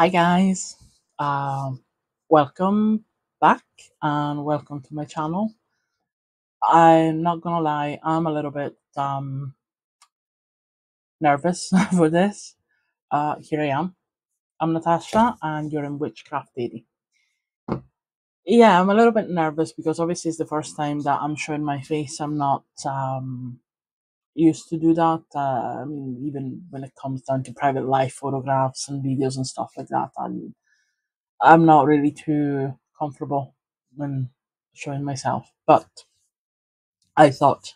Hi guys, um, welcome back and welcome to my channel. I'm not gonna lie, I'm a little bit um, nervous for this. Uh, here I am. I'm Natasha and you're in Whichcraft80. Yeah, I'm a little bit nervous because obviously it's the first time that I'm showing my face. I'm not um, used to do that. Uh, I mean, even when it comes down to private life photographs and videos and stuff like that, I'm I'm not really too comfortable when showing myself. But I thought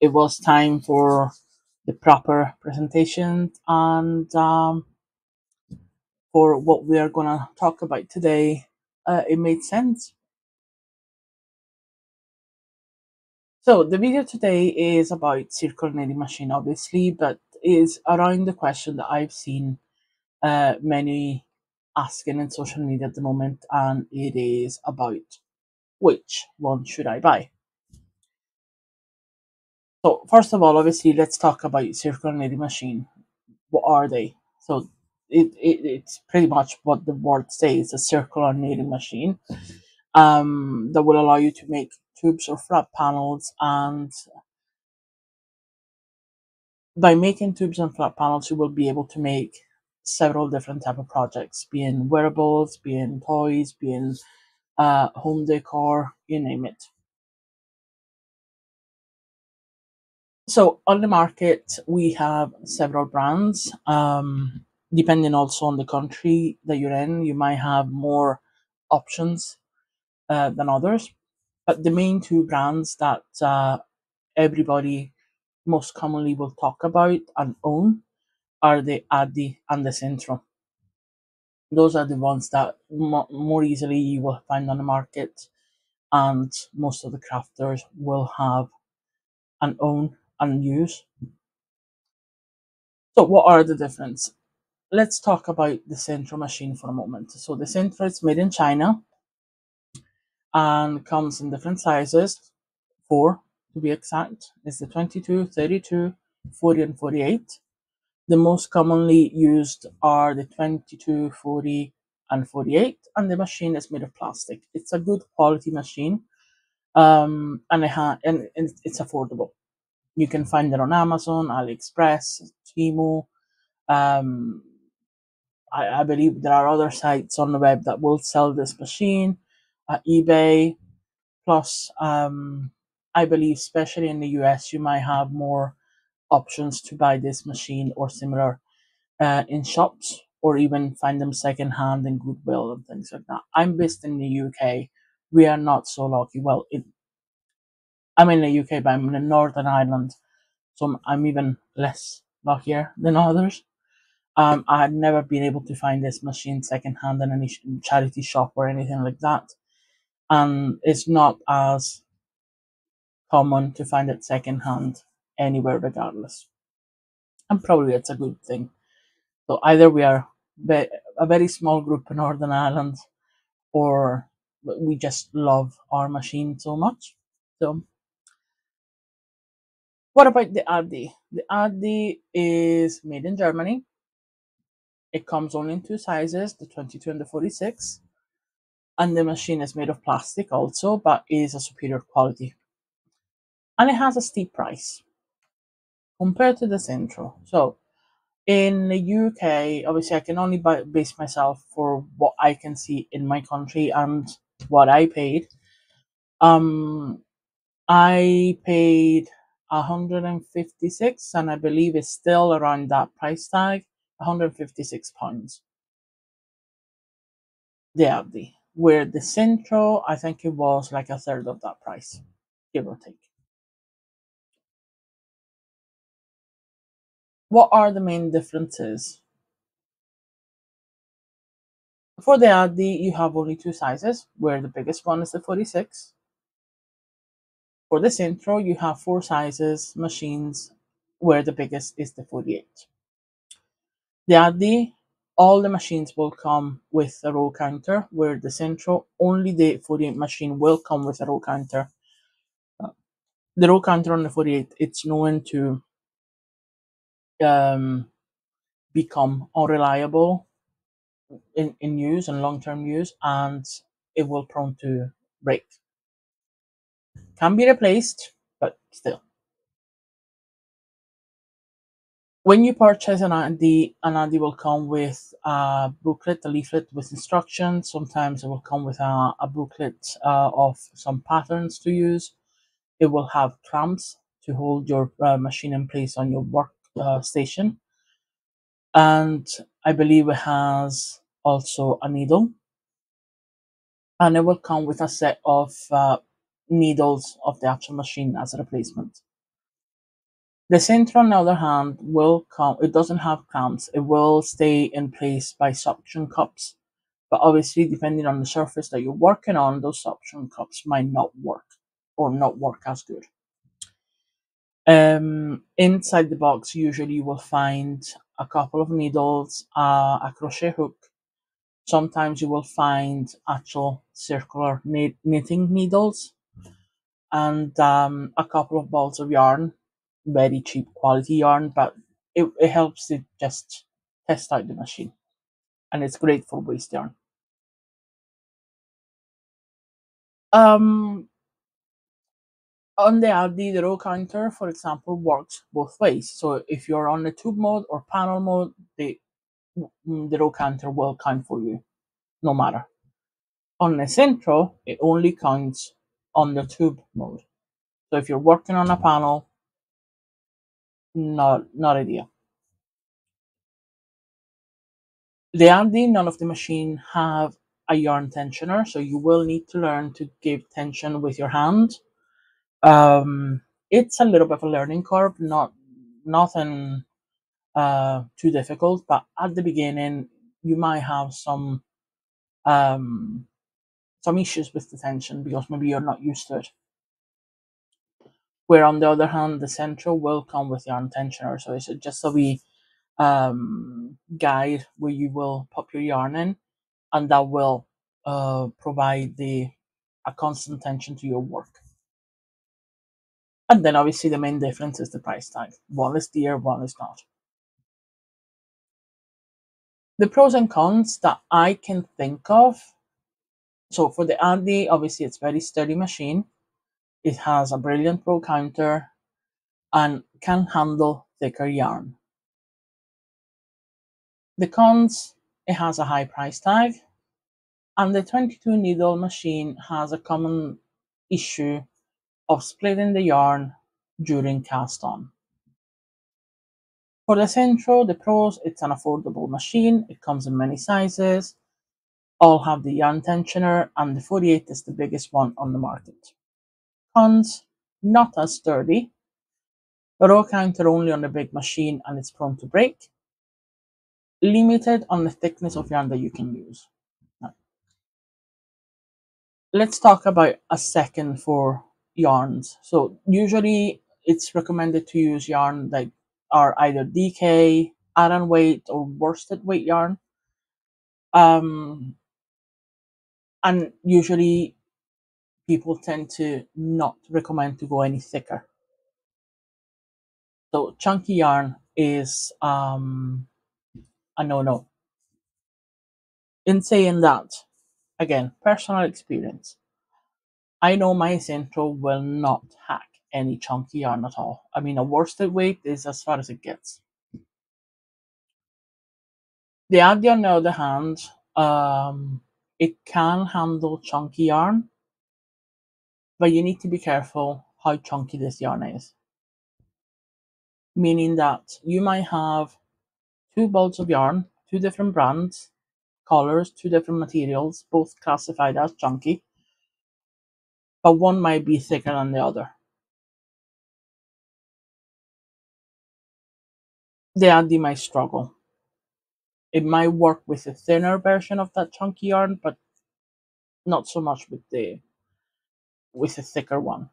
it was time for the proper presentation and um, for what we are gonna talk about today. Uh, it made sense. So the video today is about circular machine, obviously, but is around the question that I've seen uh, many asking in social media at the moment, and it is about which one should I buy. So first of all, obviously, let's talk about circular knitting machine. What are they? So it, it it's pretty much what the word says: a circular knitting machine um, that will allow you to make tubes or flat panels and by making tubes and flat panels you will be able to make several different type of projects being wearables being toys being uh, home decor you name it. So on the market we have several brands. Um, depending also on the country that you're in you might have more options uh, than others but the main two brands that uh, everybody most commonly will talk about and own are the Addi and the Sentro. Those are the ones that mo- more easily you will find on the market, and most of the crafters will have and own and use. So, what are the difference? Let's talk about the Sentro machine for a moment. So, the Sentro is made in China and comes in different sizes. Four to be exact is the 22, 32, 40, and 48 The most commonly used are the 22, 40, and 48, and the machine is made of plastic. It's a good quality machine, um, and, it ha- and it's affordable. You can find it on Amazon, AliExpress, Temu. Um, I, I believe there are other sites on the web that will sell this machine, uh, eBay. Plus, um, I believe, especially in the US, you might have more options to buy this machine or similar uh, in shops or even find them secondhand in Goodwill and things like that. I'm based in the UK. We are not so lucky. Well, it, I'm in the UK, but I'm in Northern Ireland, so I'm, even less luckier than others. Um, I had never been able to find this machine secondhand in any charity shop or anything like that, and it's not as common to find it secondhand anywhere, regardless. And probably it's a good thing. So either we are a very small group in Northern Ireland, or we just love our machine so much. So, what about the Addi? The Addi is made in Germany. It comes only in two sizes, the 22 and the 46. And the machine is made of plastic also, but is a superior quality. And it has a steep price compared to the Sentro. So, in the UK, obviously, I can only buy, base myself for what I can see in my country and what I paid. Um, I paid 156, and I believe it's still around that price tag, 156 pounds. The where the Sentro, I think it was like a third of that price, give or take. What are the main differences? For the Addi, you have only two sizes, where the biggest one is the 46. For the Sentro, you have four sizes machines, where the biggest is the 48. The Addi, all the machines will come with a row counter, where the Sentro, only the 48 machine will come with a row counter. Uh, The row counter on the 48, it's known to um, become unreliable in, in use and long term use, and it will prone to break. Can be replaced, but still. When you purchase an Addi, an Addi will come with a booklet, a leaflet with instructions. Sometimes it will come with a, a booklet uh, of some patterns to use. It will have clamps to hold your uh, machine in place on your work uh, station. And I believe it has also a needle. And it will come with a set of uh, needles of the actual machine as a replacement. The Sentro, on the other hand, will come, it doesn't have clamps. It will stay in place by suction cups. But obviously, depending on the surface that you're working on, those suction cups might not work or not work as good. Um, inside the box, usually you will find a couple of needles, uh, a crochet hook. Sometimes you will find actual circular knitting needles and um, a couple of balls of yarn very cheap quality yarn, but it, it helps to just test out the machine. And it's great for waste yarn. Um, on the Addi, the row counter, for example, works both ways. So if you're on the tube mode or panel mode, the, mm, the row counter will count for you, no matter. On the Sentro, it only counts on the tube mode. So if you're working on a panel, not not ideal. The Addi, none of the machine have a yarn tensioner, so you will need to learn to give tension with your hand. Um, it's a little bit of a learning curve, not nothing uh, too difficult, but at the beginning you might have some um, some issues with the tension because maybe you're not used to it. Where on the other hand, the Sentro will come with yarn tensioner, so it's just a wee um, guide where you will pop your yarn in, and that will uh, provide the a constant tension to your work. And then obviously the main difference is the price tag. One is dear, one is not. The pros and cons that I can think of. So for the Addi, obviously it's very sturdy machine. It has a brilliant row counter and can handle thicker yarn. The cons, it has a high price tag, and the 22 needle machine has a common issue of splitting the yarn during cast on. For the Sentro, the Pros, it's an affordable machine. It comes in many sizes. All have the yarn tensioner, and the 48 is the biggest one on the market. Not as sturdy. Row counter only on the big machine and it's prone to break. Limited on the thickness of yarn that you can use. Let's talk about a second for yarns. So usually it's recommended to use yarn that are either DK, Aran weight, or worsted weight yarn. Um, and usually people tend to not recommend to go any thicker. So chunky yarn is um, a no-no. In saying that, again, personal experience. I know my Sentro will not hack any chunky yarn at all. I mean, a worsted weight is as far as it gets. The Addi, on the other hand, um, it can handle chunky yarn, but you need to be careful how chunky this yarn is. Meaning that you might have two balls of yarn, two different brands, colors, two different materials, both classified as chunky, but one might be thicker than the other. The Addi might struggle. It might work with a thinner version of that chunky yarn, but not so much with the with a thicker one.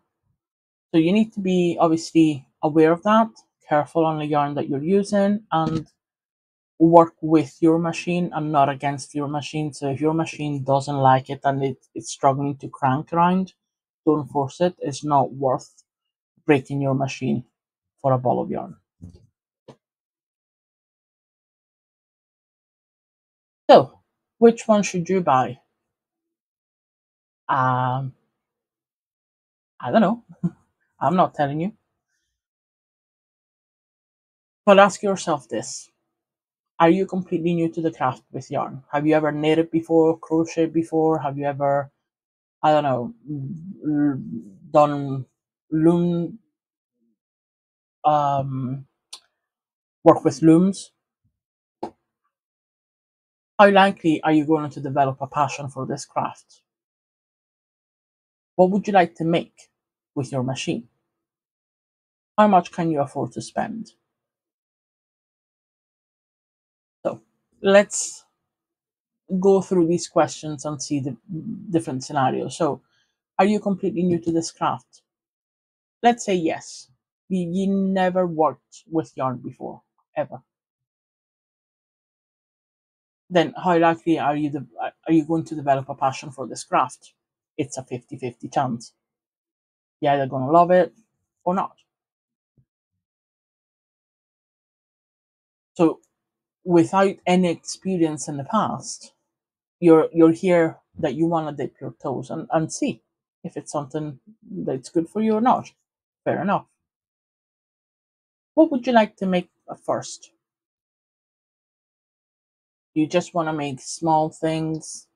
So you need to be obviously aware of that, careful on the yarn that you're using, and work with your machine and not against your machine. So if your machine doesn't like it and it, it's struggling to crank around, don't force it. It's not worth breaking your machine for a ball of yarn. So which one should you buy? Um, I don't know. I'm not telling you. But ask yourself this Are you completely new to the craft with yarn? Have you ever knitted before, crocheted before? Have you ever, I don't know, done loom, um, work with looms? How likely are you going to develop a passion for this craft? What would you like to make with your machine? How much can you afford to spend? So let's go through these questions and see the different scenarios. So, are you completely new to this craft? Let's say yes. You, never worked with yarn before, ever. Then, how likely are you are you going to develop a passion for this craft? It's a 50-50 chance. You're either going to love it or not. So, without any experience in the past, you're you're here that you want to dip your toes and, and see if it's something that's good for you or not. Fair enough. What would you like to make first? You just want to make small things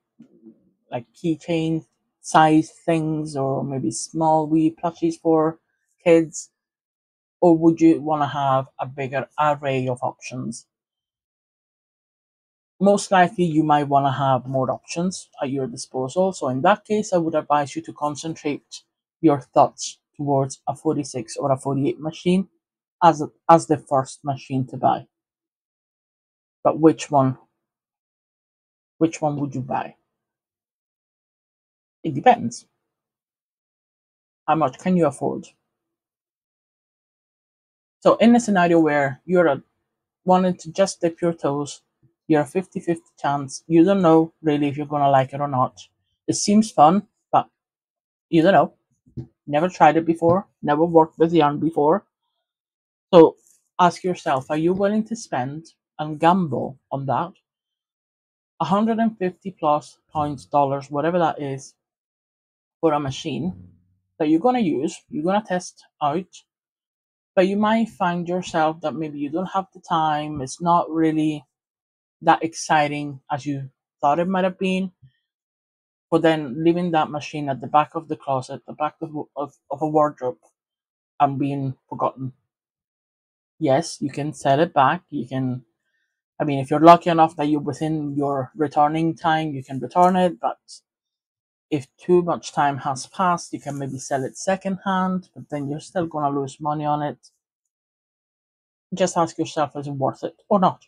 like keychain size things or maybe small wee plushies for kids? Or would you want to have a bigger array of options? most likely you might want to have more options at your disposal. So in that case, I would advise you to concentrate your thoughts towards a 46 or a 48 machine as, as the first machine to buy. But which one? Which one would you buy? It depends. How much can you afford? So in a scenario where you're wanting to just dip your toes you're a 50 50 chance. You don't know really if you're to like it or not. It seems fun, but you don't know. Never tried it before, never worked with yarn before. So ask yourself are you willing to spend and gamble on that? 150 plus pounds, dollars, whatever that is, for a machine that you're going to use, you're going to test out, but you might find yourself that maybe you don't have the time, it's not really that exciting as you thought it might have been. But then leaving that machine at the back of the closet, the back of, of, of a wardrobe, and being forgotten. Yes, you can sell it back. You can, I mean, if you're lucky enough that you're within your returning time, you can return it. But if too much time has passed, you can maybe sell it secondhand, but then you're still going to lose money on it. Just ask yourself, is it worth it or not?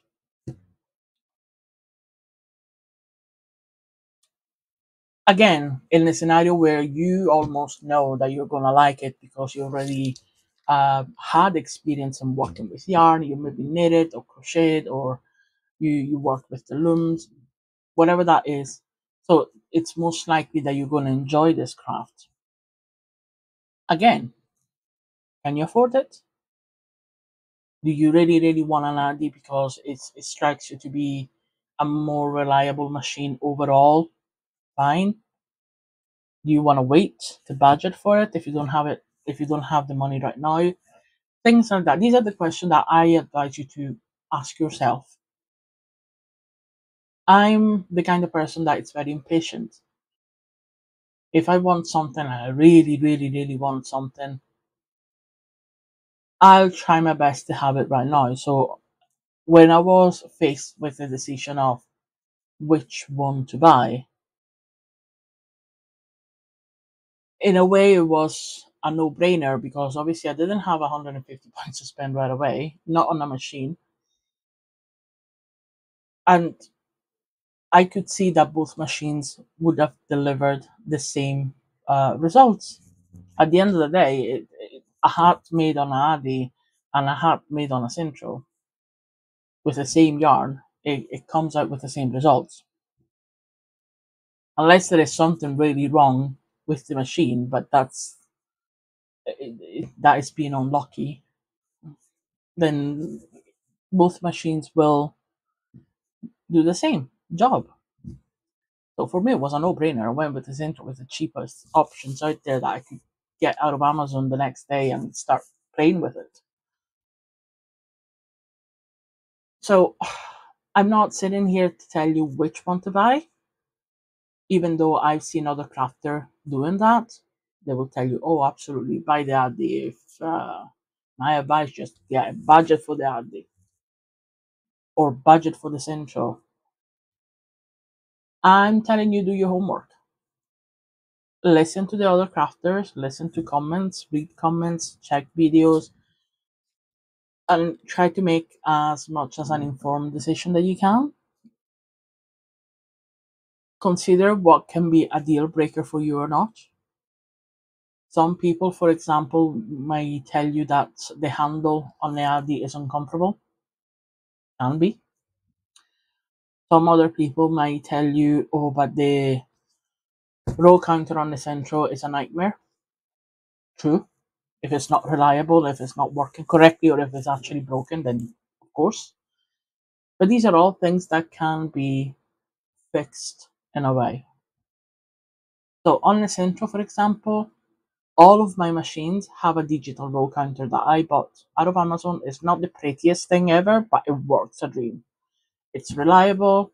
again in a scenario where you almost know that you're gonna like it because you already uh, had experience in working with yarn, you maybe knitted or crocheted or you you work with the looms, whatever that is. So it's most likely that you're gonna enjoy this craft. Again, can you afford it? Do you really really want an Addi because it's, it strikes you to be a more reliable machine overall? Fine do you want to wait to budget for it if you don't have it if you don't have the money right now things like that these are the questions that i advise you to ask yourself i'm the kind of person that is very impatient if i want something i really really really want something i'll try my best to have it right now so when i was faced with the decision of which one to buy in a way it was a no-brainer because obviously I didn't have 150 pounds to spend right away, not on a machine. And I could see that both machines would have delivered the same uh, results. At the end of the day, it, it, a hat made on an Addi and a hat made on a Sentro with the same yarn, it, it comes out with the same results. Unless there is something really wrong with the machine, but that's that is being unlucky, then both machines will do the same job. So for me, it was a no-brainer. I went with the Sentro with the cheapest options out there that I could get out of Amazon the next day and start playing with it. So I'm not sitting here to tell you which one to buy, even though I've seen other crafter doing that. They will tell you, oh, absolutely, buy the Addi. If uh, my advice, just get a budget for the Addi or budget for the Sentro. I'm telling you, do your homework. Listen to the other crafters, listen to comments, read comments, check videos, and try to make as much as an informed decision that you can. Consider what can be a deal breaker for you or not. Some people, for example, may tell you that the handle on the Addi is uncomfortable. Can be. Some other people might tell you, oh, but the row counter on the Sentro is a nightmare. True. If it's not reliable, if it's not working correctly, or if it's actually broken, then of course. But these are all things that can be fixed in a way. So on the Sentro, for example, all of my machines have a digital row counter that I bought out of Amazon. It's not the prettiest thing ever, but it works a dream. It's reliable,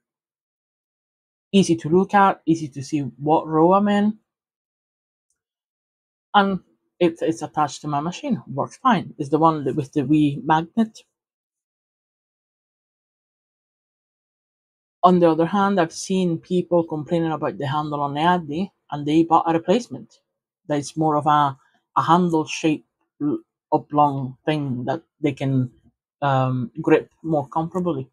easy to look at, easy to see what row I'm in, and it's it's attached to my machine. Works fine. It's the one with the wee magnet. On the other hand, I've seen people complaining about the handle on the Addi, and they bought a replacement. That's more of a a handle shape oblong thing that they can um, grip more comfortably.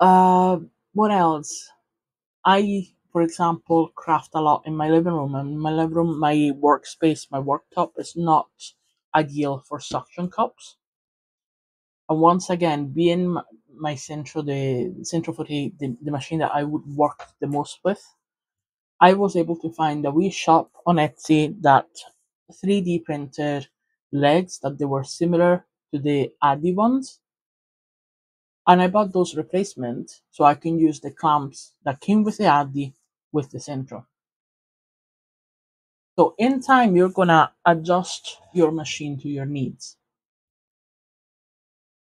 Uh, what else? I, for example, craft a lot in my living room, and my living room, my workspace, my worktop is not ideal for suction cups. And once again, being my, Sentro, the Sentro 48, the, the machine that I would work the most with, I was able to find a wee shop on Etsy that 3D printed legs that they were similar to the Addi ones and I bought those replacements so I can use the clamps that came with the Addi with the Sentro. So in time, you're gonna adjust your machine to your needs.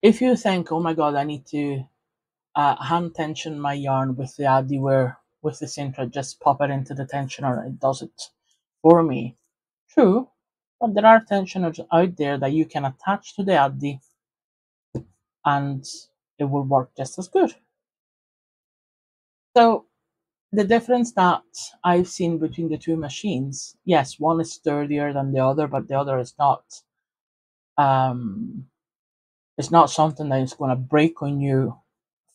If you think, oh my god, I need to uh, hand tension my yarn with the Addi where with the Sentro, just pop it into the tensioner it does it for me. True, but there are tensioners out there that you can attach to the Addi and it will work just as good. So the difference that I've seen between the two machines, yes, one is sturdier than the other, but the other is not. Um, it's not something that is going to break on you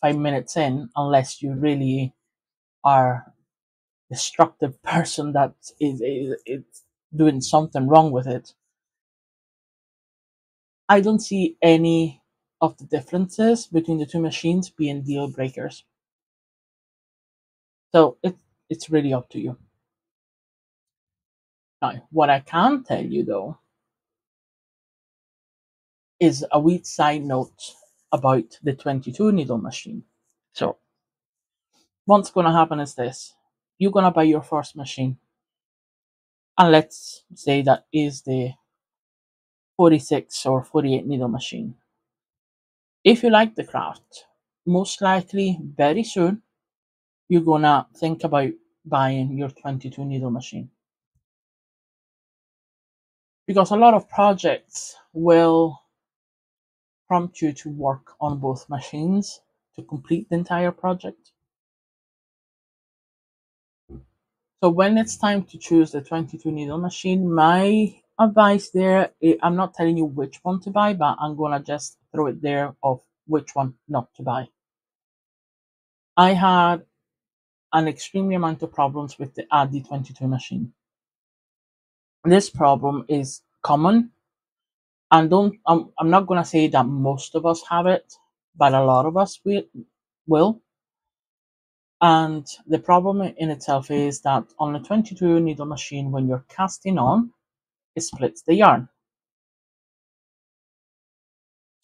five minutes in, unless you really are a destructive person that is, is, is doing something wrong with it. I don't see any of the differences between the two machines being deal breakers. So it, it's really up to you. Now, what I can tell you though is a wee side note about the 22 needle machine. So, what's going to happen is this you're going to buy your first machine, and let's say that is the 46 or 48 needle machine. If you like the craft, most likely very soon you're gonna think about buying your 22 needle machine. Because a lot of projects will prompt you to work on both machines to complete the entire project. So when it's time to choose the 22 needle machine, my advice there, eh, I'm not telling you which one to buy, but I'm gonna just throw it there of which one not to buy. I had an extremely amount of problems with the Addi 22 machine. This problem is common and don't I'm, I'm not going to say that most of us have it but a lot of us will, will and the problem in itself is that on a 22 needle machine when you're casting on it splits the yarn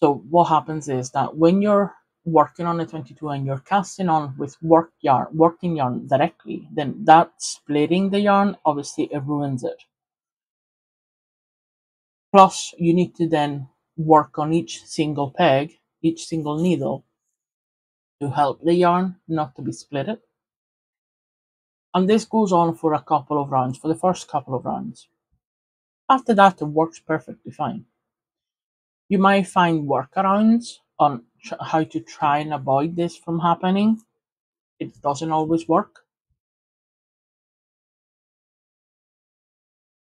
so what happens is that when you're working on a 22 and you're casting on with work yarn, working yarn directly, then that splitting the yarn obviously it ruins it. Plus, you need to then work on each single peg, each single needle, to help the yarn not to be splitted. And this goes on for a couple of rounds, for the first couple of rounds. After that, it works perfectly fine. You might find workarounds on how to try and avoid this from happening. It doesn't always work.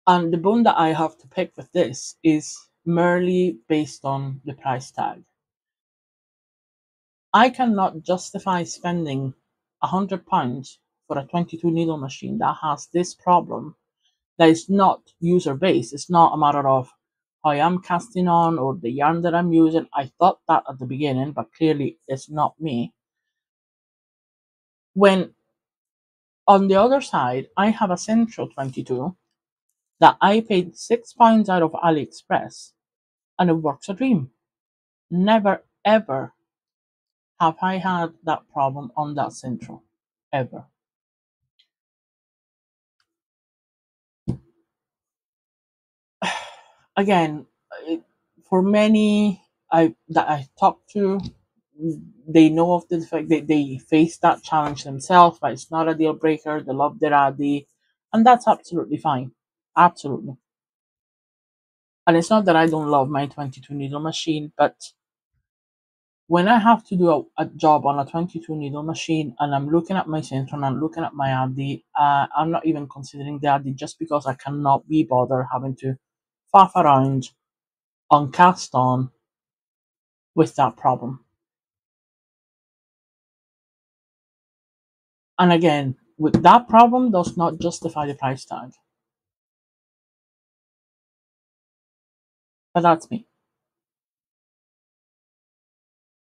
And the bone that I have to pick with this is merely based on the price tag. I cannot justify spending a hundred pounds for a 22 needle machine that has this problem that is not user based. It's not a matter of how I'm casting on or the yarn that I'm using. I thought that at the beginning, but clearly it's not me. When on the other side, I have a Sentro 22 that I paid six pounds out of AliExpress and it works a dream. Never ever have I had that problem on that Sentro. Ever. Again, it, for many I that I talked to, they know of the fact that they face that challenge themselves, but it's not a deal breaker. They love their Addi, and that's absolutely fine. Absolutely. And it's not that I don't love my 22 needle machine, but when I have to do a, a job on a 22 needle machine and I'm looking at my Sentro and I'm looking at my Addi, uh, I'm not even considering the Addi just because I cannot be bothered having to faff around on cast on with that problem. And again, with that problem does not justify the price tag. But that's me.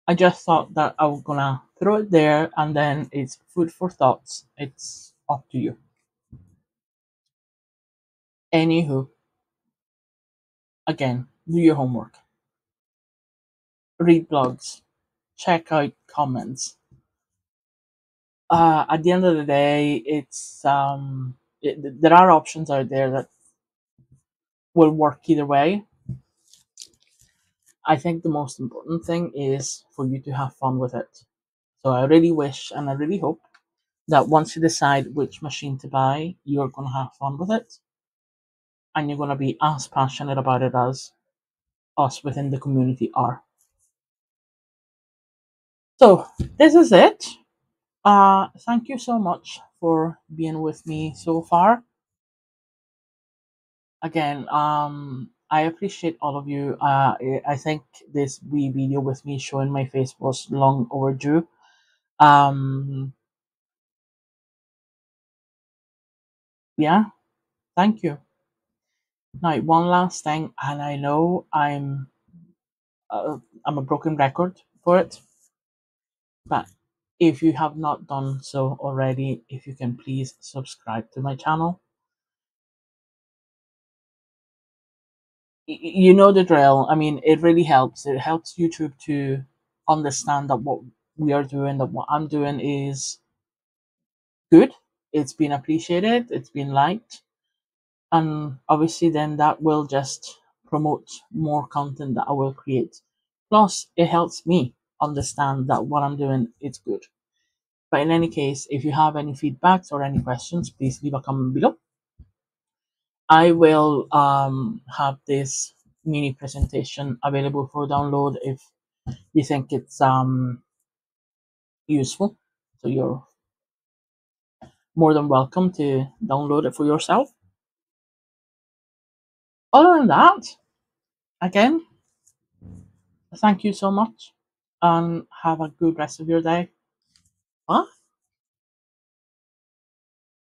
I just thought that I was gonna throw it there and then it's food for thoughts. It's up to you. Anywho, again, do your homework. Read blogs. Check out comments. Uh, at the end of the day, it's um, it, there are options out there that will work either way. I think the most important thing is for you to have fun with it. So I really wish and I really hope that once you decide which machine to buy, you're going to have fun with it and you're going to be as passionate about it as us within the community are. So this is it. Uh, thank you so much for being with me so far. Again, um, I appreciate all of you. Uh, I- think this wee video with me showing my face was long overdue. Um, yeah, thank you. Now, one last thing, and I know I'm uh, I'm a broken record for it, but if you have not done so already, if you can please subscribe to my channel. You know the drill. I mean, it really helps. It helps YouTube to understand that what we are doing, that what I'm doing is good. It's been appreciated. It's been liked. And obviously then that will just promote more content that I will create. Plus, it helps me understand that what I'm doing is good. But in any case, if you have any feedbacks or any questions, please leave a comment below. I will um, have this mini presentation available for download if you think it's um, useful. So you're more than welcome to download it for yourself. Other than that, again, thank you so much and have a good rest of your day. Bye.